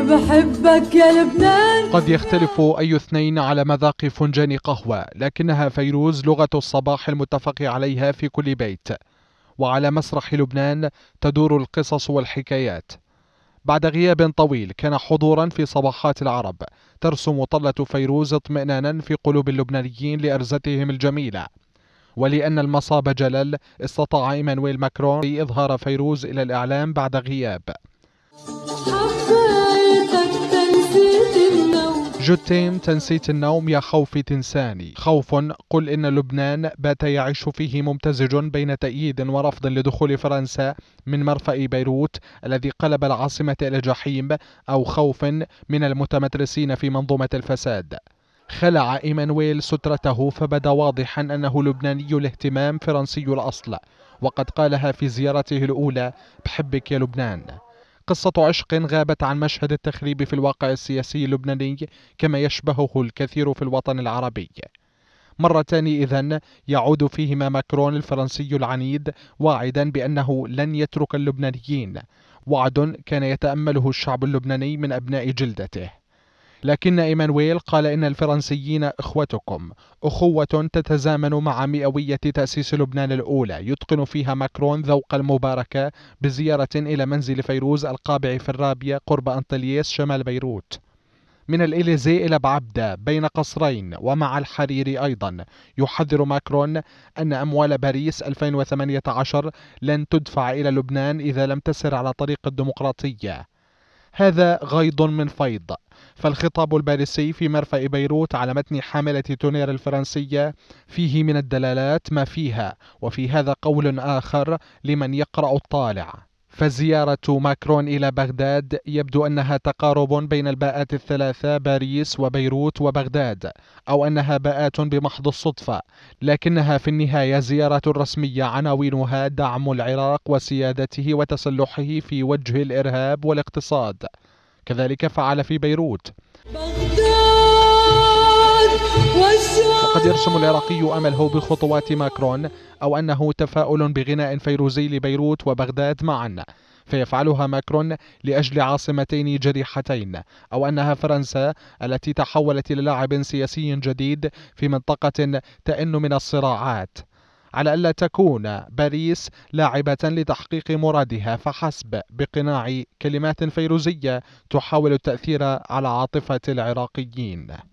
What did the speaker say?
بحبك يا لبنان. قد يختلف أي اثنين على مذاق فنجان قهوة لكنها فيروز لغة الصباح المتفق عليها في كل بيت. وعلى مسرح لبنان تدور القصص والحكايات. بعد غياب طويل كان حضورا في صباحات العرب ترسم طلة فيروز اطمئنانا في قلوب اللبنانيين لأرزتهم الجميلة. ولأن المصاب جلل استطاع إيمانويل ماكرون إظهار فيروز إلى الإعلام بعد غياب. جتيم تنسيت النوم يا خوفي تنساني. خوف قل إن لبنان بات يعيش فيه ممتزج بين تأييد ورفض لدخول فرنسا من مرفأ بيروت الذي قلب العاصمة إلى جحيم أو خوف من المتمترسين في منظومة الفساد. خلع إيمانويل سترته فبدا واضحا أنه لبناني الاهتمام فرنسي الأصل. وقد قالها في زيارته الأولى بحبك يا لبنان. قصة عشق غابت عن مشهد التخريب في الواقع السياسي اللبناني كما يشبهه الكثير في الوطن العربي. مرتان إذن يعود فيهما ماكرون الفرنسي العنيد واعدا بأنه لن يترك اللبنانيين. وعد كان يتأمله الشعب اللبناني من أبناء جلدته. لكن إيمانويل قال إن الفرنسيين إخوتكم أخوة تتزامن مع مئوية تأسيس لبنان الأولى. يتقن فيها ماكرون ذوق المباركة بزيارة إلى منزل فيروز القابع في الرابية قرب أنطلياس شمال بيروت. من الإليزيه إلى بعبدة بين قصرين ومع الحريري أيضا. يحذر ماكرون أن أموال باريس 2018 لن تدفع إلى لبنان إذا لم تسر على طريق الديمقراطية. هذا غيض من فيض. فالخطاب الباريسي في مرفأ بيروت على متن حاملة تونير الفرنسية فيه من الدلالات ما فيها وفي هذا قول آخر لمن يقرأ الطالع. فزيارة ماكرون إلى بغداد يبدو أنها تقارب بين الباءات الثلاثة باريس وبيروت وبغداد أو أنها باءات بمحض الصدفة لكنها في النهاية زيارة رسمية عناوينها دعم العراق وسيادته وتسلحه في وجه الإرهاب والاقتصاد. كذلك فعل في بيروت. وقد يرسم العراقي أمله بخطوات ماكرون أو أنه تفاؤل بغناء فيروزي لبيروت وبغداد معا. فيفعلها ماكرون لأجل عاصمتين جريحتين أو أنها فرنسا التي تحولت إلى لاعب سياسي جديد في منطقة تئن من الصراعات. على ألا تكون باريس لاعبة لتحقيق مرادها فحسب بقناع كلمات فيروزية تحاول التأثير على عاطفة العراقيين.